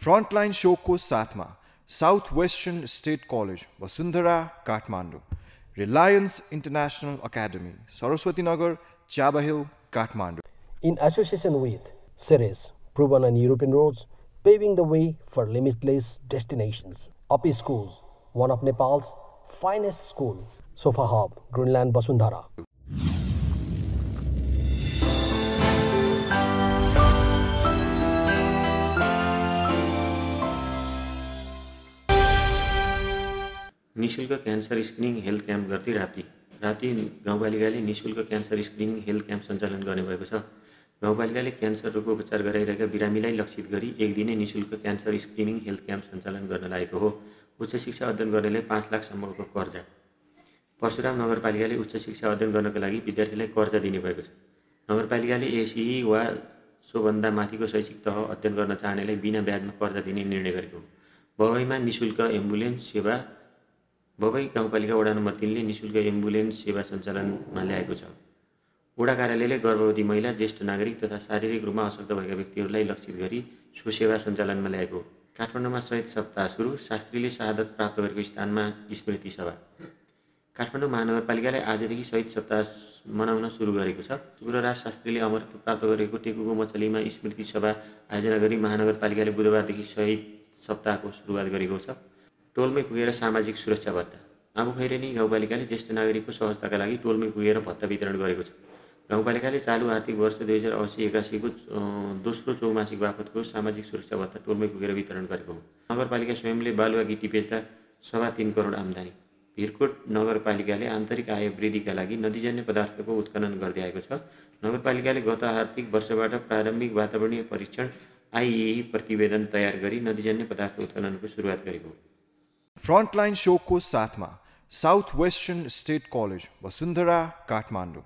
Frontline सोको साथमा South Western State College Basundhara Kathmandu Reliance International Academy Saraswati Nagar Chabahil Kathmandu in association with Ceres, proven on European roads, paving the way for limitless destinations. UPI Schools, one of Nepal's finest school. Sofa Hub, Greenland Basundhara. निशुल्क cancer screening health camp गर्दै राप्ती राप्ती गाउँपालिकाले निशुल्क cancer screening health camp सञ्चालन गर्ने भएको छ। गाउँपालिकाले cancer रोगको उपचार गराइरहेका बिरामीलाई लक्षित गरी एक दिने निशुल्क क्यान्सर स्क्रिनिङ हेल्थ क्याम्प सञ्चालन गर्न लागेको हो। उच्च शिक्षा अध्ययन गर्नेलाई पाँच लाखसम्मको कर्जा। परशुराम नगरपालिकाले उच्च शिक्षा अध्ययन गर्नको लागि विद्यार्थीलाई कर्जा दिने भएको छ। नगरपालिकाले एसिई वा सोभन्दा माथिको शैक्षिक तह अध्ययन गर्न चाहनेलाई बिना ब्याजमा कर्जा दिने निर्णय गरेको हो। बबैमा निशुल्क एम्बुलेन्स सेवा बबई गाउँपालिका वडा नम्बर तिनले निशुल्क एम्बुलेन्स सेवा सञ्चालनमा ल्याएको छ। वडा कार्यालयले गर्भवती महिला ज्येष्ठ नागरिक तथा शारीरिक रूपमा अशक्त भएका व्यक्तिहरूलाई लक्षित गरी सो सेवा सञ्चालनमा ल्याएको। काठमाडौँमा शहीद सप्ताह सुरु शास्त्रीले शहादत प्राप्त गरेको स्थानमा स्मृति सभा। काठमाडौँ महानगरपालिकाले आजदेखि शहीद सप्ताह मनाउन सुरु गरेको छ। शुक्रराज शास्त्रीले अमरत्व प्राप्त गरेको टेकुको मचलीमा स्मृति सभा आयोजना गरी महानगरपालिकाले बुधबारदेखि शहीद सप्ताहको सुरुवात गरेको छ। टोलमै पुगेर सामाजिक सुरक्षा भत्ता आबु खैरेनी गाउँपालिकाले ज्येष्ठ नागरिकको सहजताका लागि टोलमै पुगेर भत्ता वितरण गरेको छ। गाउँपालिकाले चालु आर्थिक वर्ष दुई हजार असी एकासीको दोस्रो चौमासिक बापतको सामाजिक सुरक्षा भत्ता टोलमै पुगेर वितरण गरेको हो। नगरपालिका स्वयंले बालुवा गिटी बेच्दा सवा तिन करोड आम्दानी। भिरकोट नगरपालिकाले आन्तरिक आय वृद्धिका लागि नदीजन्य पदार्थको उत्खनन गर्दै आएको छ। नगरपालिकाले गत आर्थिक वर्षबाट प्रारम्भिक वातावरणीय परीक्षण आइए प्रतिवेदन तयार गरी नदीजन्य पदार्थ उत्खननको सुरुवात गरेको हो। फ्रन्टलाइन सोको साथमा South Western State College Basundhara Kathmandu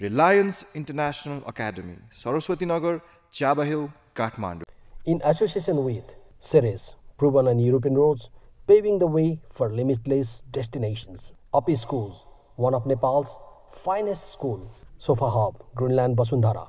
Reliance International Academy Saraswati Nagar Chabahil Kathmandu In association with Ceres, proven on European roads, paving the way for limitless destinations. UPI Schools, one of Nepal's finest school. Sofa Hub, Greenland Basundhara.